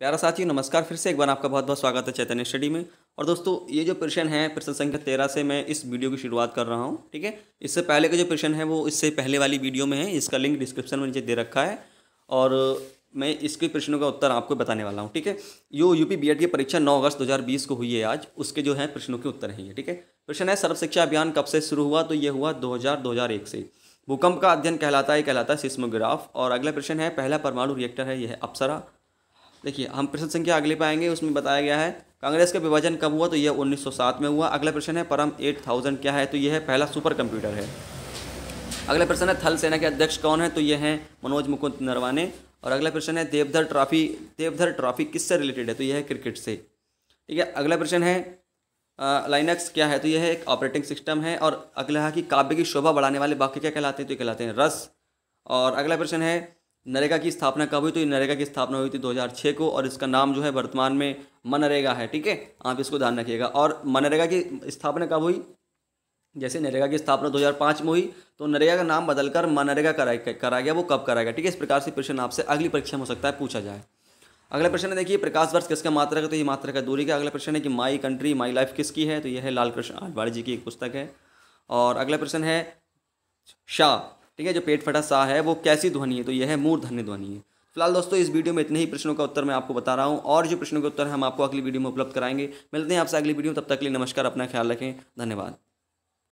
प्यारा साथियों, नमस्कार फिर से एक बार आपका बहुत बहुत स्वागत है चैतन्य स्टडी में। और दोस्तों, ये जो प्रश्न है, प्रश्न संख्या तेरह से मैं इस वीडियो की शुरुआत कर रहा हूँ, ठीक है? इससे पहले का जो प्रश्न है, वो इससे पहले वाली वीडियो में है, इसका लिंक डिस्क्रिप्शन में नीचे दे रखा है। और मैं इसके प्रश्नों का उत्तर आपको बताने वाला हूँ, ठीक है? यो यूपी बी की परीक्षा नौ अगस्त दो हज़ार बीस को हुई है आज, उसके जो है प्रश्नों के उत्तर हैं ये, ठीक है? प्रश्न है सर्व शिक्षा अभियान कब से शुरू हुआ? तो ये हुआ दो हज़ार से। भूकंप का अध्ययन कहलाता है कहलाता है सिस्मोग्राफ। और अगला प्रश्न है, पहला परमाणु रिएक्टर है, यह अप्सरा। देखिए, हम प्रश्न संख्या अगले पाएँगे, उसमें बताया गया है, कांग्रेस का विभाजन कब हुआ? तो यह 1907 में हुआ। अगला प्रश्न है, परम 8000 क्या है? तो यह है, पहला सुपर कंप्यूटर है। अगला प्रश्न है, थल सेना के अध्यक्ष कौन है? तो यह है मनोज मुकुंद नरवाने। और अगला प्रश्न है, देवधर ट्रॉफी देवधर ट्रॉफी किससे रिलेटेड है? तो यह है क्रिकेट से। ठीक है, अगला प्रश्न है लाइनक्स क्या है? तो यह एक ऑपरेटिंग सिस्टम है, और अगला है कि काव्य की शोभा बढ़ाने वाले वाक्य क्या कहलाते हैं? तो कहलाते हैं रस। और अगला प्रश्न है नरेगा की स्थापना कब हुई? तो ये नरेगा की स्थापना हुई थी 2006 को और इसका नाम जो है वर्तमान में मनरेगा है, ठीक है? आप इसको ध्यान रखिएगा। और मनरेगा की स्थापना कब हुई? जैसे नरेगा की स्थापना 2005 में हुई तो नरेगा का नाम बदलकर मनरेगा करा करा गया, वो कब कराएगा, ठीक है? इस प्रकार से प्रश्न आपसे अगली परीक्षा में हो सकता है पूछा जाए। अगला प्रश्न है, देखिए, प्रकाश वर्ष किसका मात्रा का? तो ये मात्रा का दूरी का अगला प्रश्न है कि माई कंट्री माई लाइफ किसकी है? तो यह है लाल कृष्ण आडवाणी जी की एक पुस्तक है। और अगला प्रश्न है, शाह ठीक है, जो पेट फटा सा है, वो कैसी ध्वनि है? तो यह है मूर्धन्य ध्वनि है। फ़िलहाल दोस्तों, इस वीडियो में इतने ही प्रश्नों का उत्तर मैं आपको बता रहा हूँ। और जो प्रश्नों के उत्तर हम आपको अगली वीडियो में उपलब्ध कराएँगे। मिलते हैं आपसे अगली वीडियो तब तक के लिए नमस्कार, अपना ख्याल रखें। धन्यवाद।